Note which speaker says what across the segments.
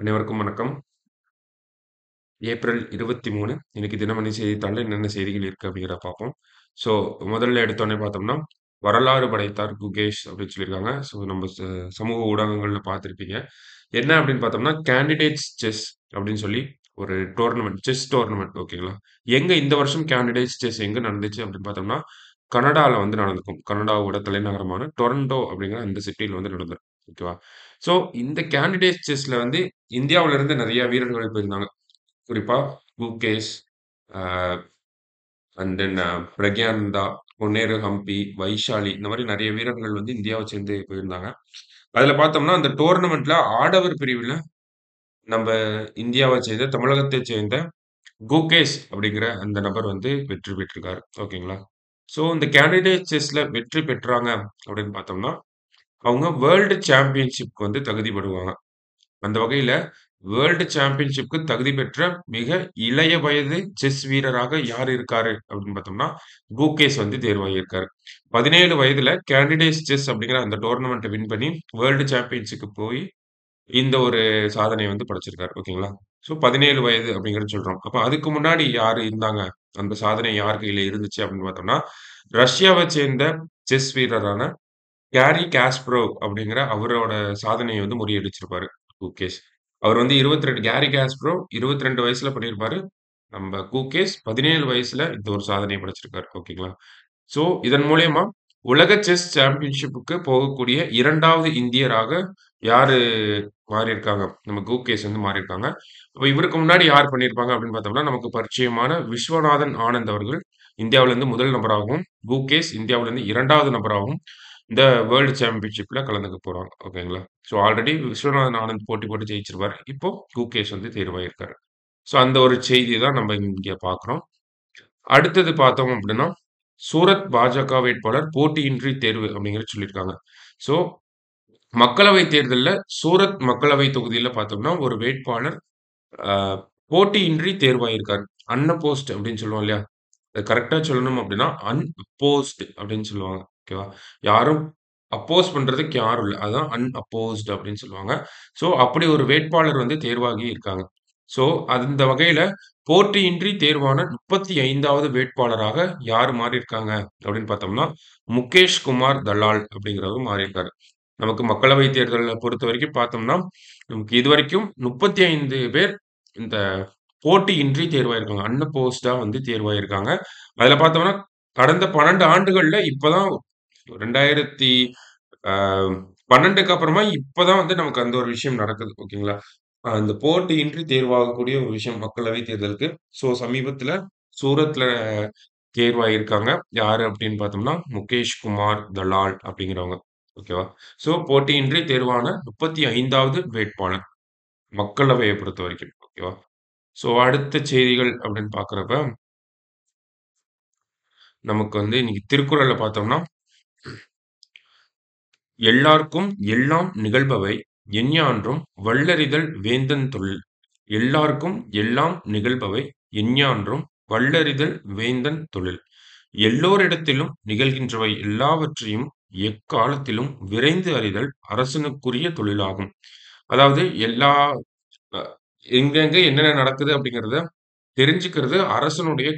Speaker 1: அனைவருக்கும் வணக்கம். ஏப்ரல் 23 இன்னைக்கு தினமணி செய்தித்தாளில் என்னென்ன செய்திகள் இருக்கு அப்படிங்கிறத பார்ப்போம். ஸோ முதல்ல எடுத்தோடனே பார்த்தோம்னா, வரலாறு படைத்தார் குகேஷ் அப்படின்னு சொல்லியிருக்காங்க. ஸோ நம்ம ச சமூக ஊடகங்கள்ல பார்த்துருப்பீங்க என்ன அப்படின்னு பார்த்தோம்னா, கேண்டிடேட்ஸ் செஸ் அப்படின்னு சொல்லி ஒரு டோர்னமெண்ட் செஸ் டோர்னமெண்ட் ஓகேங்களா? எங்க இந்த வருஷம் கேண்டிடேட்ஸ் செஸ் எங்க நடந்துச்சு அப்படின்னு பார்த்தோம்னா, கனடாவில் வந்து நடந்திருக்கும். கனடாவோட தலைநகரமான டொரண்டோ அப்படிங்கிற அந்த சிட்டியில் வந்து நடந்திருக்கும். ஓகேவா? ஸோ இந்த கேண்டிடேட் செஸ்ல வந்து இந்தியாவில இருந்து நிறைய வீரர்கள் போயிருந்தாங்க. குறிப்பா குகேஷ், அண்ட் தென் பிரக்யானந்தா, பொன்னேரு ஹம்பி, வைஷாலி இந்த மாதிரி நிறைய வீரர்கள் வந்து இந்தியாவை சேர்ந்து போயிருந்தாங்க. அதில் பார்த்தோம்னா, அந்த டோர்னமெண்ட்ல ஆடவர் பிரிவில் நம்ம இந்தியாவை சேர்ந்த தமிழகத்தை சேர்ந்த குகேஷ் அப்படிங்கிற அந்த நபர் வந்து வெற்றி பெற்றிருக்காரு. ஓகேங்களா? ஸோ இந்த கேண்டிடேட் செஸ்ல வெற்றி பெற்றாங்க அப்படின்னு பார்த்தோம்னா, அவங்க வேர்ல்டு சாம்பியன்ஷிப்க்கு வந்து தகுதி அந்த வகையில் வேர்ல்டு சாம்பியன்ஷிப்க்கு தகுதி பெற்ற மிக இளைய வயது செஸ் வீரராக யார் இருக்காரு அப்படின்னு பார்த்தோம்னா, குகேஷ் வந்து தேர்வாகியிருக்காரு. 17 வயதுல கேண்டிடேட் செஸ் அப்படிங்கிற அந்த டோர்னமெண்ட்டை வின் பண்ணி வேர்ல்டு சாம்பியன்ஷிப்க்கு போய் இந்த ஒரு சாதனையை வந்து படைச்சிருக்காரு. ஓகேங்களா? ஸோ 17 வயது அப்படிங்கிறத சொல்றோம். அப்போ அதுக்கு முன்னாடி யார் இருந்தாங்க? அந்த சாதனை யார் கையில இருந்துச்சு அப்படின்னு பார்த்தோம்னா, ரஷ்யாவை சேர்ந்த செஸ் வீரரான கேரி காஸ்பரோவ் அப்படிங்கிற அவரோட சாதனைய வந்து முறியடிச்சிருப்பாரு குகேஷ். அவர் வந்து 22 கேரி காஸ்பரோவ் 22 வயசுல பண்ணியிருப்பாரு. நம்ம குகேஷ் 17 வயசுல இந்த ஒரு சாதனைய படைச்சிருக்காரு. ஓகேங்களா? ஸோ இதன் மூலியமா உலக செஸ் சாம்பியன்ஷிப்புக்கு போகக்கூடிய 2வது இந்தியராக யாரு மாறியிருக்காங்க? நம்ம குகேஷ் வந்து மாறியிருக்காங்க. அப்ப இவருக்கு முன்னாடி யார் பண்ணியிருப்பாங்க அப்படின்னு பார்த்தோம்னா, நமக்கு பரிச்சயமான விஸ்வநாதன் ஆனந்த் அவர்கள் இந்தியாவிலிருந்து முதல் நபராகவும், குகேஷ் இந்தியாவிலிருந்து 2வது நபராகவும் இந்த வேர்ல்டு சாம்பியன்ஷிப்பில் கலந்துக்க போகிறாங்க ஓகேங்களா? ஸோ ஆல்ரெடி விஸ்வநாதன் ஆனந்த் போட்டி போட்டு ஜெயிச்சிருவார் இப்போ குகேஷ் வந்து தேர்வாகியிருக்காரு. ஸோ அந்த ஒரு செய்தி தான் நம்ம இங்கே பார்க்குறோம். அடுத்தது பார்த்தோம் அப்படின்னா, சூரத் பாஜக வேட்பாளர் போட்டியின்றி தேர்வு அப்படிங்கிற சொல்லியிருக்காங்க. ஸோ மக்களவை தேர்தலில் சூரத் மக்களவை தொகுதியில் பார்த்தோம்னா, ஒரு வேட்பாளர் போட்டியின்றி போட்டியின்றி அன்ன போஸ்ட் அப்படின்னு சொல்லுவோம் இல்லையா? கரெக்டாக சொல்லணும் அப்படின்னா, அன்போஸ்ட் அப்படின்னு சொல்லுவாங்க. ஓகேவா? யாரும் அப்போஸ் பண்றதுக்கு யாரும் இல்ல. அதான் அன்அப்போஸ்ட் அப்படின்னு சொல்லுவாங்க. ஸோ அப்படி ஒரு வேட்பாளர் வந்து தேர்வாகி இருக்காங்க. ஸோ அந்த வகையில போட்டியின்றி தேர்வான 35வது வேட்பாளராக யார் மாறியிருக்காங்க அப்படின்னு பார்த்தோம்னா, முகேஷ் குமார் தலால் அப்படிங்கிறவர் மாறியிருக்காரு. நமக்கு மக்களவை தேர்தல பொறுத்தவரைக்கும் பார்த்தோம்னா, நமக்கு இதுவரைக்கும் 35 பேர் இந்த போட்டியின்றி தேர்வாயிருக்காங்க. அன்அப்போஸ்டா வந்து தேர்வாயிருக்காங்க. அதுல பார்த்தோம்னா, கடந்த 12 ஆண்டுகள்ல இப்போதான் ரெண்டாயிரத்தி பன்னெண்டுக்கு அப்புறமா இப்பதான் வந்து நமக்கு அந்த ஒரு விஷயம் நடக்குது. ஓகேங்களா? அந்த போட்டியின்றி தேர்வாகக்கூடிய ஒரு விஷயம் மக்களவை தேர்தலுக்கு. ஸோ சமீபத்துல சூரத்ல தேர்வாகியிருக்காங்க. யாரு அப்படின்னு பார்த்தோம்னா, முகேஷ் குமார் தலால் அப்படிங்கிறவங்க. ஓகேவா? ஸோ போட்டியின்றி தேர்வான 35வது வேட்பாளர். மக்களவைய பொறுத்தவரைக்கும். ஓகேவா? ஸோ அடுத்த செய்திகள் அப்படின்னு பார்க்குறப்ப நமக்கு வந்து இன்னைக்கு திருக்குறள்ல பார்த்தோம்னா எல்லார்க்கும் எல்லாம் நிகழ்பவை எஞ்ஞான்றும் வல்லறிதல் வேந்தன் தொழில். எல்லார்க்கும் எல்லாம் நிகழ்பவை எஞ்ஞான்றும் வல்லறிதல் வேந்தன் தொழில். எல்லோரிடத்திலும் நிகழ்கின்றவை எல்லாவற்றையும் எக்காலத்திலும் விரைந்து அறிதல் அரசனுக்குரிய தொழிலாகும். அதாவது எல்லா எங்கெங்க என்னென்ன நடக்குது அப்படிங்கிறத தெரிஞ்சுக்கிறது அரசனுடைய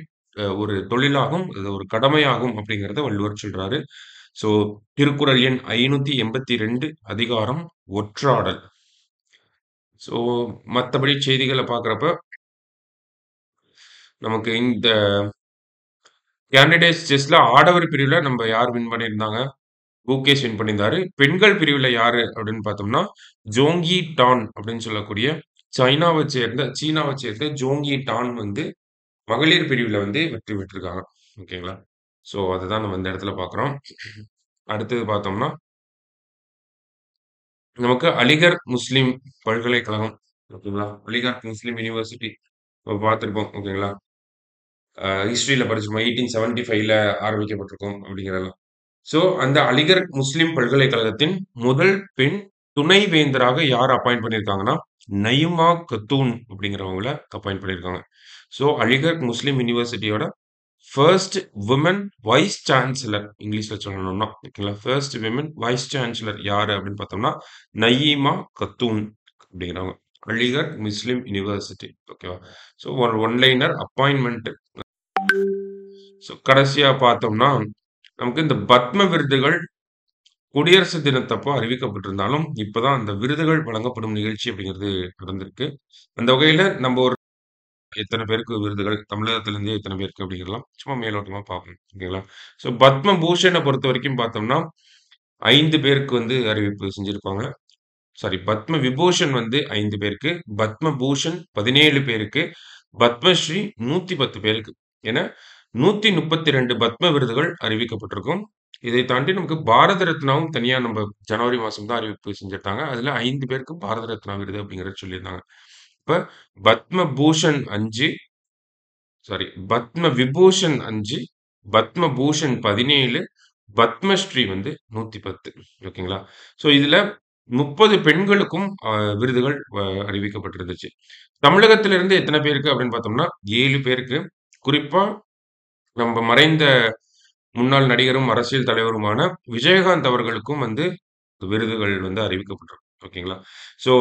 Speaker 1: ஒரு தொழிலாகும். அது ஒரு கடமையாகும் அப்படிங்கிறத வள்ளுவர் சொல்றாரு. ஸோ திருக்குறள் எண் 582 அதிகாரம் ஒற்றாடல். ஸோ மற்றபடி செய்திகளை பார்க்குறப்ப நமக்கு இந்த கேண்டிடேட்ஸ் செஸ்ல ஆடவர் பிரிவில் நம்ம யார் வின் பண்ணியிருந்தாங்க? பூகேஷ் வின் பண்ணியிருந்தாரு. பெண்கள் பிரிவில் யாரு அப்படின்னு பார்த்தோம்னா, ஜோங்கி டான் அப்படின்னு சொல்லக்கூடிய சைனாவை சேர்ந்த சீனாவை சேர்ந்த ஜோங்கி டான் வந்து மகளிர் பிரிவில் வந்து வெற்றி பெற்றிருக்காங்க. ஓகேங்களா? ஸோ அததான் நம்ம இந்த இடத்துல பார்க்குறோம். அடுத்தது பார்த்தோம்னா நமக்கு அலிகர் முஸ்லிம் பல்கலைக்கழகம். ஓகேங்களா? அலிகர் முஸ்லிம் யூனிவர்சிட்டி நம்ம பார்த்திருப்போம். ஓகேங்களா? ஹிஸ்டரியில படிச்சிருப்போம். 1875ல ஆரம்பிக்கப்பட்டிருக்கும் அப்படிங்கிறதெல்லாம். ஸோ அந்த அலிகர் முஸ்லிம் பல்கலைக்கழகத்தின் முதல் பெண் துணைவேந்தராக யார் அப்பாயிண்ட் பண்ணியிருக்காங்கன்னா, நயிமா கத்தூன் அப்படிங்கிறவங்கள அப்பாயிண்ட் பண்ணியிருக்காங்க. ஸோ அலிகர் முஸ்லிம் யூனிவர்சிட்டியோட ஃபர்ஸ்ட் உமன் வைஸ் சான்சலர் இங்கிலீஷில் சொல்லணும்னா, ஓகேங்களா? ஃபர்ஸ்ட் விமன் வைஸ் சான்சலர் யார் அப்படின்னு பார்த்தோம்னா, நயீமா கத்தூன் அப்படிங்கிறவங்க. Aligarh Muslim University. ஓகேவா? ஸோ ஒரு ஒன் லைனர் ஸோ கடைசியாக பார்த்தோம்னா, நமக்கு இந்த பத்ம விருதுகள் குடியரசு தினத்தப்போ அறிவிக்கப்பட்டிருந்தாலும், இப்போதான் அந்த விருதுகள் வழங்கப்படும் நிகழ்ச்சி அப்படிங்கிறது நடந்திருக்கு. அந்த வகையில் நம்ம ஒரு எத்தனை பேருக்கு விருதுகள் தமிழகத்திலிருந்தே எத்தனை பேருக்கு அப்படிங்கிறதெல்லாம் சும்மா மேலோட்டமா பார்ப்போம். ஓகேங்களா? ஸோ பத்ம பொறுத்த வரைக்கும் பார்த்தோம்னா, ஐந்து பேருக்கு வந்து அறிவிப்பு செஞ்சிருப்பாங்க. சாரி பத்ம விபூஷன் வந்து ஐந்து பேருக்கு, பத்ம பூஷன் 17 பேருக்கு, பத்மஸ்ரீ 110 பேருக்கு என 132 பத்ம விருதுகள் அறிவிக்கப்பட்டிருக்கும். இதை தாண்டி நமக்கு பாரத ரத்னாவும் தனியா நம்ம ஜனவரி மாசம் தான் அறிவிப்பு செஞ்சிருக்காங்க. அதுல ஐந்து பேருக்கு பாரத ரத்னா விருது அப்படிங்கிறத சொல்லியிருந்தாங்க. இப்ப பத்ம பூஷன் 5 சாரி பத்ம விபூஷன் அஞ்சு பத்மபூஷன் பதினேழு பத்மஸ்ரீ வந்து 110 ஓகேங்களா? ஸோ இதுல 30 பெண்களுக்கும் விருதுகள் அ அறிவிக்கப்பட்டிருந்துச்சு. தமிழகத்திலிருந்து எத்தனை பேருக்கு அப்படின்னு பார்த்தோம்னா, ஏழு பேருக்கு. குறிப்பா நம்ம மறைந்த முன்னாள் நடிகரும், அரசியல் தலைவருமான விஜயகாந்த் அவர்களுக்கும் வந்து விருதுகள் வந்து அறிவிக்கப்பட்டிருக்கு. ஓகேங்களா? ஸோ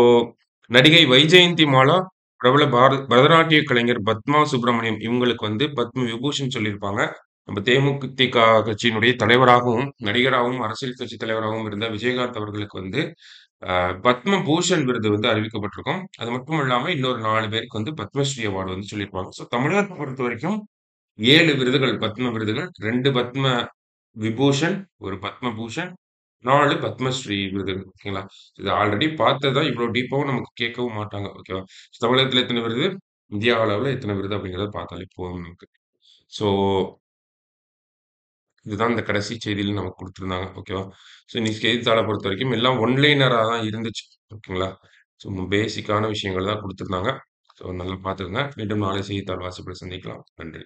Speaker 1: நடிகை வைஜெயந்தி மாலா, பிரபல பார பரதநாட்டிய கலைஞர் பத்மா சுப்பிரமணியம் இவங்களுக்கு வந்து பத்ம விபூஷன் சொல்லியிருப்பாங்க. நம்ம தேமுதிக கட்சியினுடைய தலைவராகவும், நடிகராகவும், அரசியல் கட்சி தலைவராகவும் இருந்த விஜயகாந்த் அவர்களுக்கு வந்து பத்ம பூஷன் விருது வந்து அறிவிக்கப்பட்டிருக்கும். அது மட்டும் இல்லாமல் இன்னொரு நாலு பேருக்கு வந்து பத்மஸ்ரீ அவார்டு வந்து சொல்லியிருப்பாங்க. ஸோ தமிழகத்தை பொறுத்த வரைக்கும் ஏழு விருதுகள், பத்ம விருதுகள், ரெண்டு பத்ம விபூஷன், ஒரு பத்ம பூஷன், 4 பத்மஸ்ரீ விருது ஓகேங்களா? இது ஆல்ரெடி பார்த்தத இவ்வளோ டீப்பாவும் நமக்கு கேட்கவும் மாட்டாங்க. ஓகேவா? தமிழகத்தில எத்தன விருது? இந்தியா அளவுல எத்தன விருது அப்படிங்கிறத பார்த்தாலே போதும் நமக்கு. ஸோ இதுதான் இந்த கடைசி செய்தியில நமக்கு குடுத்திருந்தாங்க. ஓகேவா? ஸோ இன்னைக்கு செய்தித்தாள பொறுத்தவரைக்கும் எல்லாம் ஒன் லைனரா தான் இருந்துச்சு. ஓகேங்களா? ஸோ பேசிக்கான விஷயங்கள் தான் குடுத்திருந்தாங்க. ஸோ நல்லா பார்த்துக்கங்க. மீண்டும் நாளை செய்தித்தாள் வாசிப்பில சந்திக்கலாம். நன்றி.